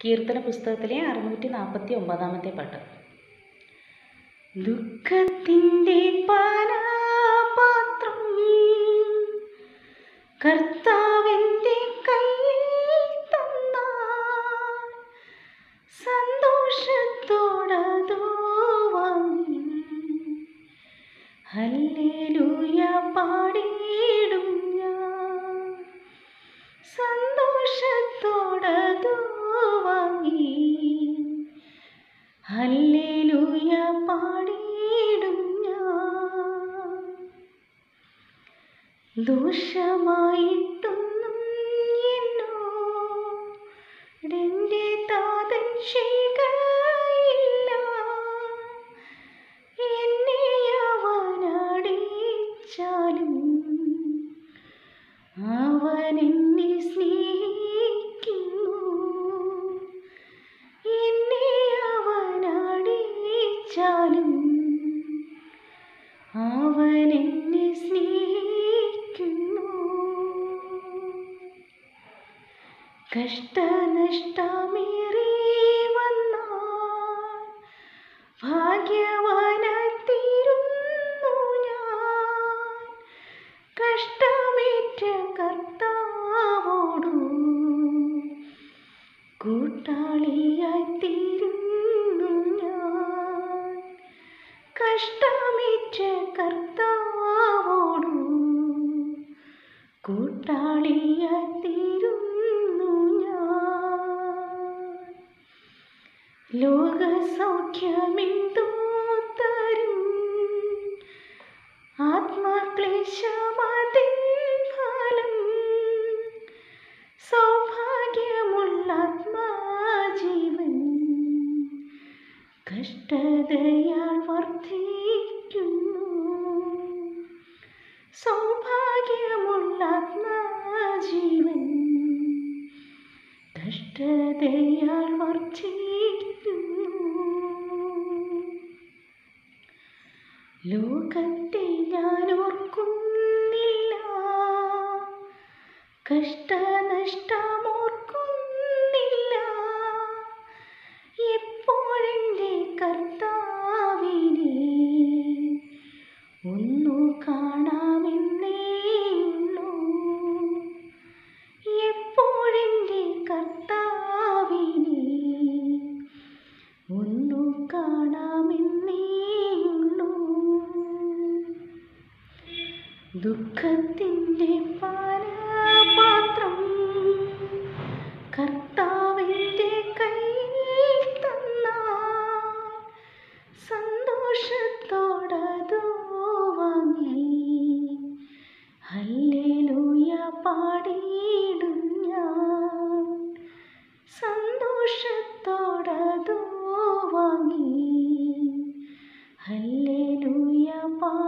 കീർത്തന പുസ്തകത്തിലെ അറുന്നൂറ്റി നാൽപ്പത്തി ഒമ്പതാമത്തെ പാട്ട് ദുഃഖത്തിന്റെ പാനാപാത്രം കർത്താവിന്റെ കയ്യിൽ തന്ന സന്തോഷത്തോടതോ ഹല്ലേലൂയ പാടിയിടും ദോഷമായിട്ടൊന്നും എന്നോടെന്റെ താതൻ ചെയ്യുകയില്ല എന്നെ അവനടിച്ചാലും അവൻ എന്നെ സ്നേഹിക്കുന്നു. എന്നെ അവനടിച്ചാലും അവൻ എന്നെ സ്നേഹിക്കുന്നു കഷ്ടനഷ്ടമേറി വന്നാൽ ഭാഗ്യവാനായിത്തീരുന്നു ഞാൻ. കഷ്ടമേറ്റ കർത്താവോടു കൂട്ടാളിയായിത്തീരുന്നു ഞാൻ. കഷ്ടമേറ്റ കർത്താവോടു കൂട്ടാളിയായിത്തീരുന്നു ഞാൻ. ലോകസൗഖ്യമെന്തോത്തരും ആത്മക്ലേശമതിൻ ഫലം. വർദ്ധിക്കുന്നു സൗഭാഗ്യമുള്ള വർദ്ധിക്കുന്നു ലോകത്തെ ഞാൻ ഓർക്കുന്നില്ല കഷ്ടനഷ്ടമോർക്കുന്നില്ല. എപ്പോഴെന്റെ കർത്താവിനെ ഒന്നു കാണാമെന്നേ ഉള്ളൂ. എപ്പോഴെന്റെ കർത്താവിനെ ഒന്നു കാണാമെന്നേ ഉള്ളൂ ദുഃഖത്തിന്റെ പാനപാത്രം കർത്താവിന്റെ കയ്യിൽ തന്ന സന്തോഷത്തോടതോ വാങ്ങി. ഹല്ലേലൂയ പാടിയിടും ഞാൻ. സന്തോഷത്തോടതോ വാങ്ങി ഹല്ലേലൂയ പാടിയിടും ഞാൻ